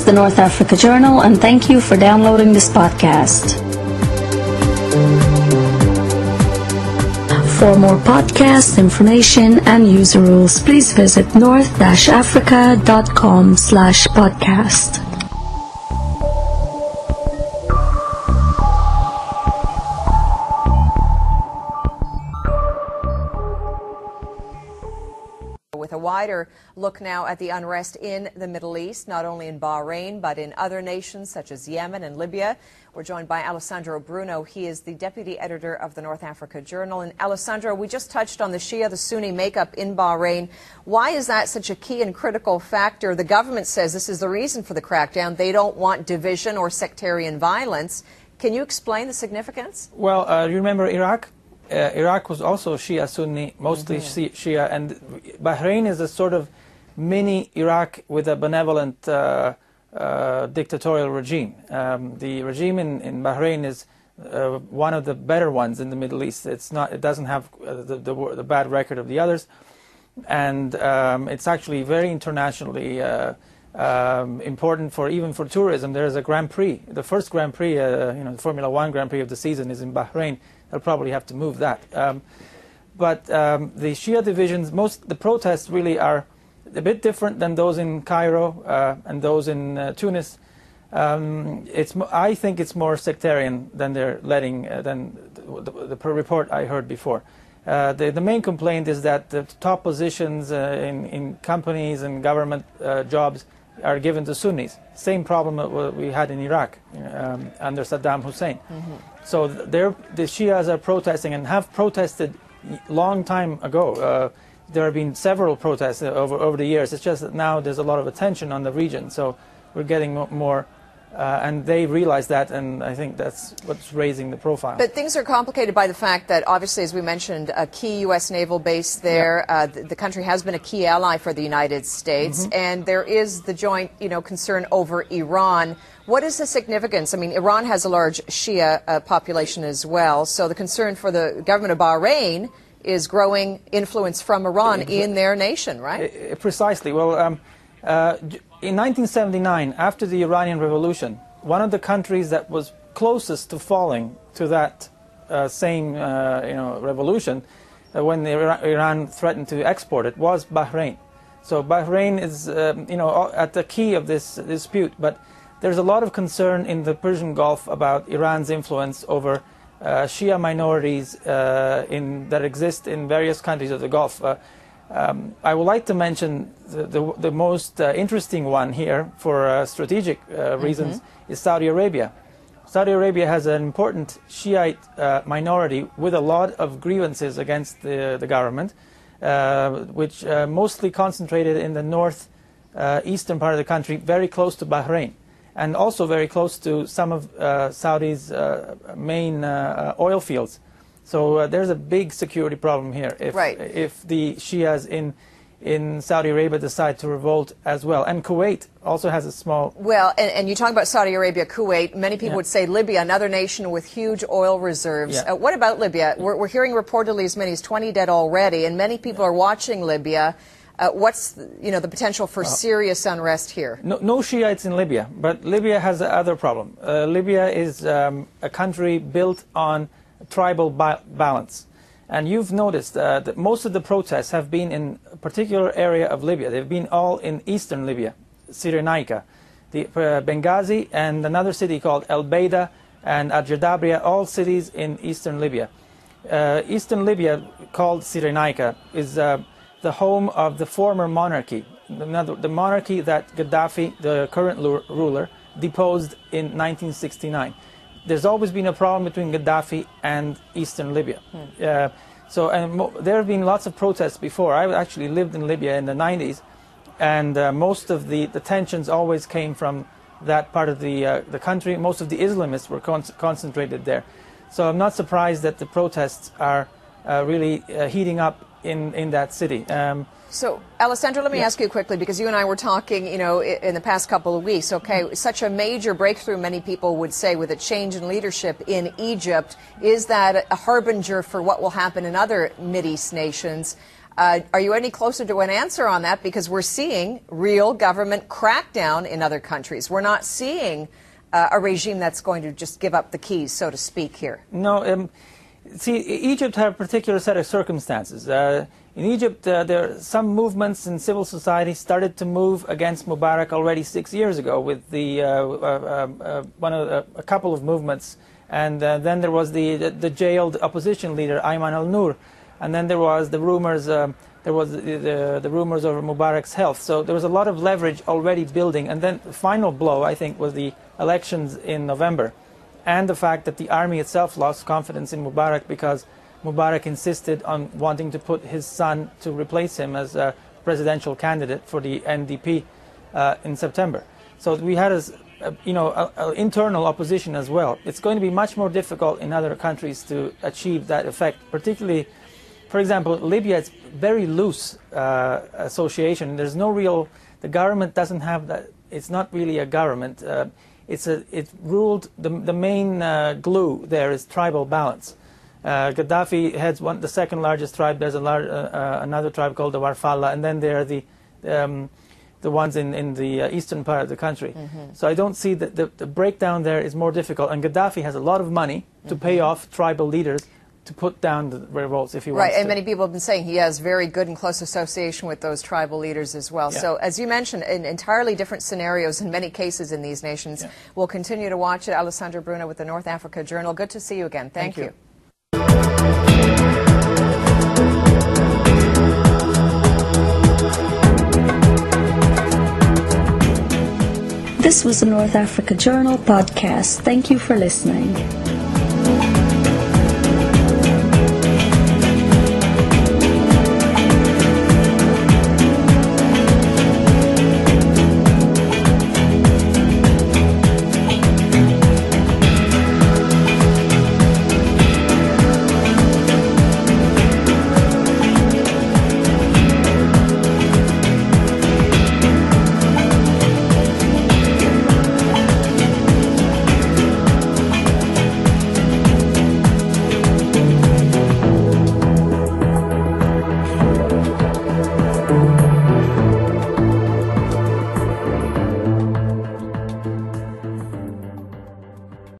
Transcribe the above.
is the North Africa Journal, and thank you for downloading this podcast. For more podcasts, information, and user rules, please visit north-africa.com slash podcast. Wider look now at the unrest in the Middle East, not only in Bahrain, but in other nations such as Yemen and Libya. We're joined by Alessandro Bruno. He is the deputy editor of the North Africa Journal. And Alessandro, we just touched on the Shia, the Sunni makeup in Bahrain. Why is that such a key and critical factor? The government says this is the reason for the crackdown. They don't want division or sectarian violence. Can you explain the significance? Well, uh, you remember Iraq? Uh, Iraq was also Shia Sunni, mostly mm-hmm. Shia, and Bahrain is a sort of mini Iraq with a benevolent uh, uh, dictatorial regime. Um, the regime in, in Bahrain is uh, one of the better ones in the Middle East. It's not, it doesn't have uh, the, the, the, bad record of the others, and um, it's actually very internationally. Uh, um, important for even for tourism. There is a Grand Prix. The first Grand Prix, uh, you know, the Formula One Grand Prix of the season is in Bahrain. They'll probably have to move that. Um, but um, the Shia divisions, most the protests really are a bit different than those in Cairo uh, and those in uh, Tunis. Um, it's I think it's more sectarian than they're letting uh, than the, the, the, report I heard before. Uh, the, the, main complaint is that the top positions uh, in, in companies and government uh, jobs are given to Sunnis. Same problem that we had in Iraq um, under Saddam Hussein. Mm-hmm. So the Shias are protesting and have protested long time ago. Uh, there have been several protests over, over the years. It's just that now there's a lot of attention on the region. So we're getting more uh, and they realize that, and I think that's what's raising the profile. But things are complicated by the fact that, obviously, as we mentioned, a key U.S. naval base there. Yeah. Uh, the, the, country has been a key ally for the United States, mm-hmm. and there is the joint, you know, concern over Iran. What is the significance? I mean, Iran has a large Shia uh, population as well, so the concern for the government of Bahrain is growing influence from Iran in their nation, right? Precisely. Well. Um, uh, in 1979, after the Iranian Revolution, one of the countries that was closest to falling to that uh, same uh, you know, revolution, uh, when Iran threatened to export it, was Bahrain. So Bahrain is um, you know, at the key of this dispute, but there's a lot of concern in the Persian Gulf about Iran's influence over uh, Shia minorities in, that exist in various countries of the Gulf. Um, I would like to mention the, the, the most uh, interesting one here for uh, strategic uh, reasons mm-hmm. is Saudi Arabia. Saudi Arabia has an important Shiite uh, minority with a lot of grievances against the, the government, uh, which uh, mostly concentrated in the north eastern part of the country, very close to Bahrain, and also very close to some of Saudi's main oil fields. So uh, there's a big security problem here if, right. if the Shias in in Saudi Arabia decide to revolt as well. And Kuwait also has a small. Well, and, and you talk about Saudi Arabia, Kuwait. Many people yeah. would say Libya, another nation with huge oil reserves. Yeah. Uh, what about Libya? We're, we're, hearing reportedly as many as 20 dead already, and many people are watching Libya. Uh, what's you know the potential for uh, serious unrest here? No, no, Shiites in Libya, but Libya has another problem. Uh, Libya is um, a country built on tribal ba balance. And you've noticed uh, that most of the protests have been in a particular area of Libya. They've been all in eastern Libya, Cyrenaica, the, uh, Benghazi, and another city called El Beida and Adjadabria, all cities in eastern Libya. Uh, eastern Libya, called Cyrenaica, is uh, the home of the former monarchy, the monarchy that Gaddafi, the current ruler, deposed in 1969 there's always been a problem between Gaddafi and eastern Libya. Hmm. Uh, so and there have been lots of protests before. I actually lived in Libya in the 90s, and uh, most of the, the tensions always came from that part of the, uh, the country. Most of the Islamists were con concentrated there. So I'm not surprised that the protests are uh, really uh, heating up in, in that city. Um, so, Alessandro, let me ask you quickly because you and I were talking, you know, in the past couple of weeks. Okay, mm-hmm. such a major breakthrough, many people would say, with a change in leadership in Egypt. Is that a harbinger for what will happen in other Mideast nations? Uh, are you any closer to an answer on that? Because we're seeing real government crackdown in other countries. We're not seeing uh, a regime that's going to just give up the keys, so to speak, here. No. Um, see, Egypt had a particular set of circumstances. Uh, in Egypt, uh, there some movements in civil society started to move against Mubarak already six years ago, with the uh, uh, uh one of, a couple of movements, and then there was the, the, the jailed opposition leader Ayman al-Nur, and then there was the rumors. Um, there was the, the, the, rumors over Mubarak's health. So there was a lot of leverage already building. And then the final blow, I think, was the elections in November and the fact that the army itself lost confidence in Mubarak because Mubarak insisted on wanting to put his son to replace him as a presidential candidate for the NDP uh, in September. So we had a, a you know, a, a internal opposition as well. It's going to be much more difficult in other countries to achieve that effect, particularly, for example, Libya. It's very loose uh, association. There's no real. The government doesn't have that. It's not really a government. Uh, it's a. It's ruled. The the main uh, glue there is tribal balance. Uh, Gaddafi heads one, the second largest tribe. There's a large, uh, uh, another tribe called the Warfalla, and then there are the um, the ones in, in the uh, eastern part of the country. Mm-hmm. So I don't see that the, the, breakdown there is more difficult. And Gaddafi has a lot of money to mm-hmm. pay off tribal leaders to put down the revolts if he wants right, and many people have been saying he has very good and close association with those tribal leaders as well. Yeah. So, as you mentioned, in entirely different scenarios in many cases in these nations. Yeah. We'll continue to watch it. Alessandro Bruno with the North Africa Journal. Good to see you again. Thank, Thank you. you. This was the North Africa Journal podcast. Thank you for listening.